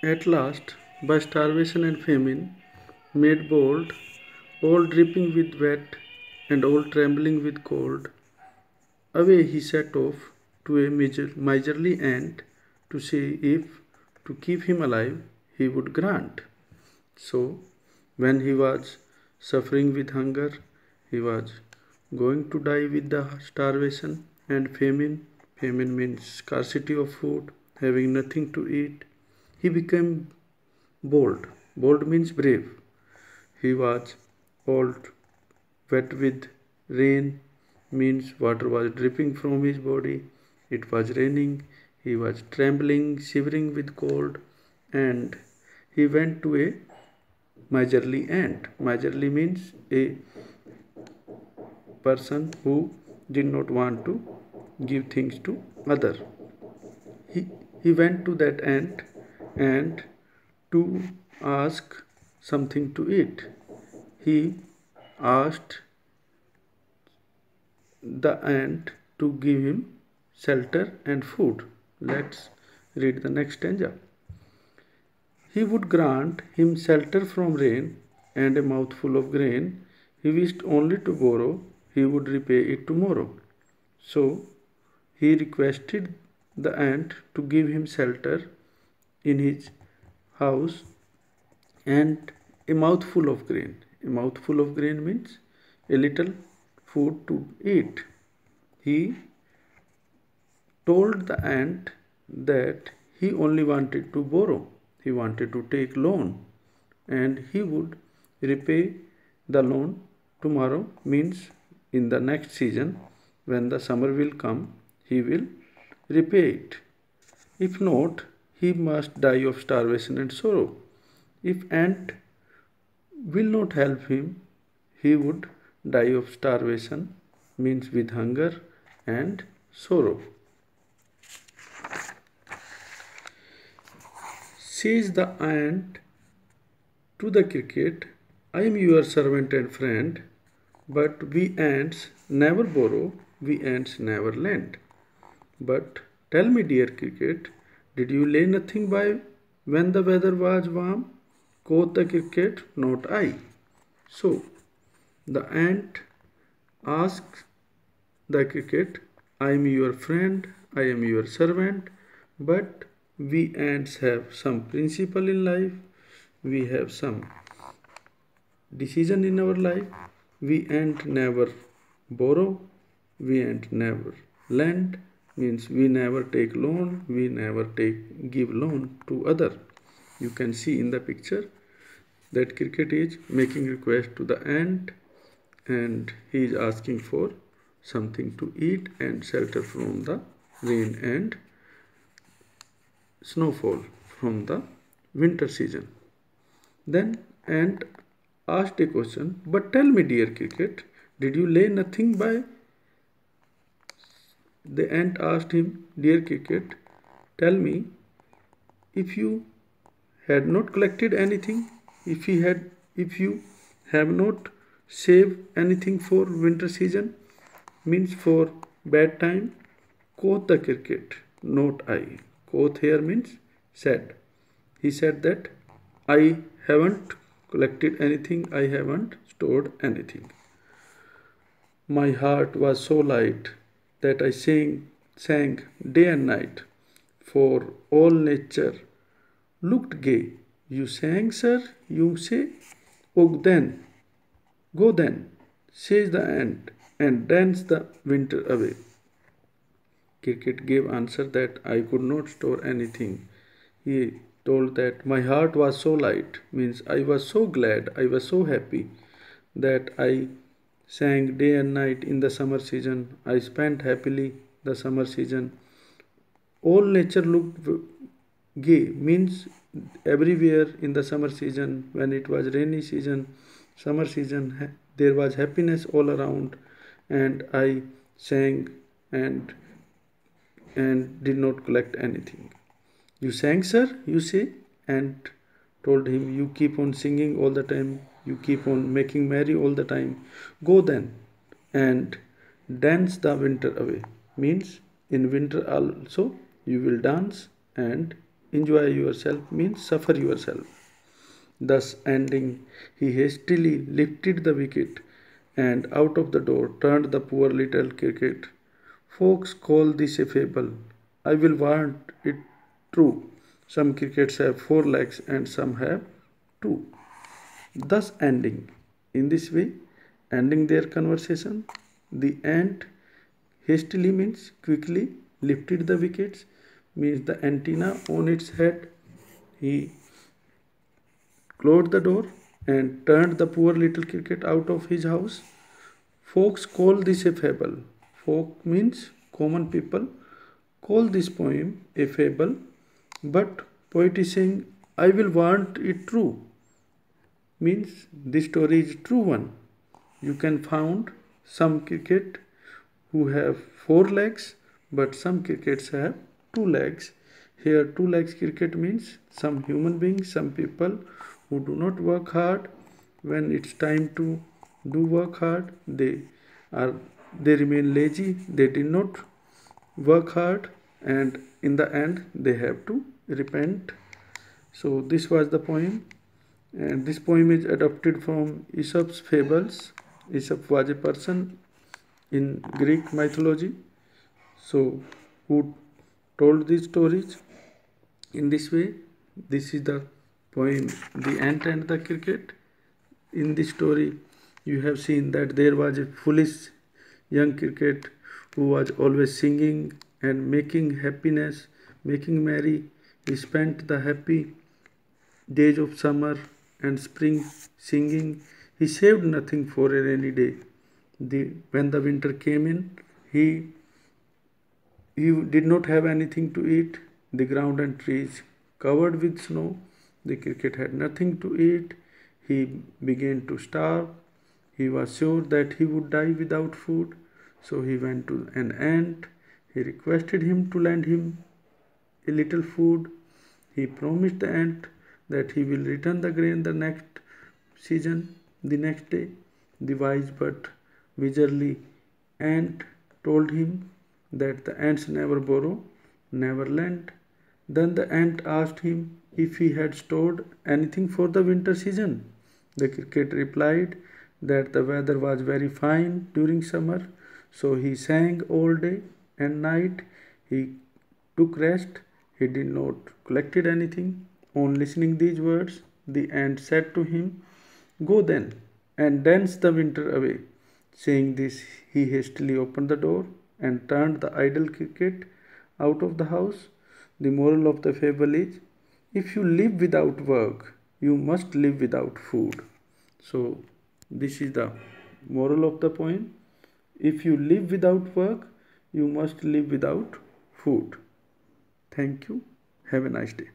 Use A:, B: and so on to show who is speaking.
A: At last, by starvation and famine, made bold, all dripping with wet and all trembling with cold, away he set off to a miserly ant to see if, to keep him alive, he would grant. So, when he was suffering with hunger, he was going to die with the starvation and famine. Famine means scarcity of food, having nothing to eat. He became bold. Bold means brave. He was all wet with rain, means water was dripping from his body. It was raining. He was trembling, shivering with cold, and he went to a miserly ant. Miserly means a person who did not want to give things to other. He, he went to that ant and to ask something to eat. He asked the ant to give him shelter and food. Let's read the next stanza. He would grant him shelter from rain and a mouthful of grain. He wished only to borrow, he would repay it tomorrow. So he requested the ant to give him shelter in his house and a mouthful of grain. A mouthful of grain means a little food to eat. He told the ant that he only wanted to borrow, he wanted to take loan, and he would repay the loan tomorrow, means in the next season when the summer will come, he will repay it. If not, he must die of starvation and sorrow. If ant will not help him, he would die of starvation, means with hunger and sorrow. Says the ant to the cricket, I am your servant and friend, but we ants never borrow, we ants never lend. But tell me, dear cricket, did you lay nothing by when the weather was warm? Quoth the cricket, not I. So the ant asks the cricket, I am your friend, I am your servant, but we ants have some principle in life, we have some decision in our life, we ant never borrow, we ant never lend, means we never take loan we never take give loan to other. You can see in the picture that cricket is making request to the ant and he is asking for something to eat and shelter from the rain and snowfall from the winter season. Then ant asked a question but tell me dear cricket did you lay nothing by the ant asked him, Dear Cricket, tell me, if you had not collected anything, if he had if you have not saved anything for winter season, means for bad time, quoth the cricket, not I. Quoth here means said. He said that I haven't collected anything, I haven't stored anything. My heart was so light that I sang, sang day and night, for all nature looked gay. You sang, sir, you say? Oh, then, go then, says the ant, and dance the winter away. Cricket gave answer that I could not store anything. He told that my heart was so light, means I was so glad, I was so happy that I sang day and night in the summer season. I spent happily the summer season. All nature looked gay, means everywhere in the summer season, when it was rainy season, summer season, there was happiness all around, and I sang and and did not collect anything. You sang, sir, you say, and told him, You keep on singing all the time you keep on making merry all the time go then and dance the winter away means in winter also you will dance and enjoy yourself means suffer yourself. Thus ending, he hastily lifted the wicket and out of the door turned the poor little cricket. Folks call this a fable. I will warrant it true. Some crickets have four legs and some have two. Thus ending. In this way, ending their conversation, the ant hastily means quickly lifted the wickets means the antenna on its head. He closed the door and turned the poor little cricket out of his house. Folks call this a fable. Folk means common people call this poem a fable, but poet is saying, I will want it true. Means this story is true one. You can found some cricket who have four legs, but some crickets have two legs. Here, two legs cricket means some human beings, some people who do not work hard. When it's time to do work hard, they are they remain lazy. They did not work hard, and in the end, they have to repent. So this was the poem, and this poem is adopted from Aesop's fables. Aesop was a person in Greek mythology. So who told these stories in this way this is the poem the ant and the cricket in this story you have seen that there was a foolish young cricket who was always singing and making happiness making merry he spent the happy days of summer and spring singing he saved nothing for a rainy day the when the winter came in he he did not have anything to eat. The ground and trees covered with snow. The cricket had nothing to eat. He began to starve. He was sure that he would die without food. So he went to an ant. He requested him to lend him a little food. He promised the ant that he will return the grain the next season, the next day. The wise but miserly ant told him that the ants never borrow, never lend. Then the ant asked him if he had stored anything for the winter season. The cricket replied that the weather was very fine during summer, so he sang all day and night. He took rest. He did not collected anything. On listening these words, the ant said to him, Go then and dance the winter away. Saying this, he hastily opened the door and turned the idle cricket out of the house. The moral of the fable is if you live without work, you must live without food. So, this is the moral of the poem. If you live without work, you must live without food. Thank you. Have a nice day.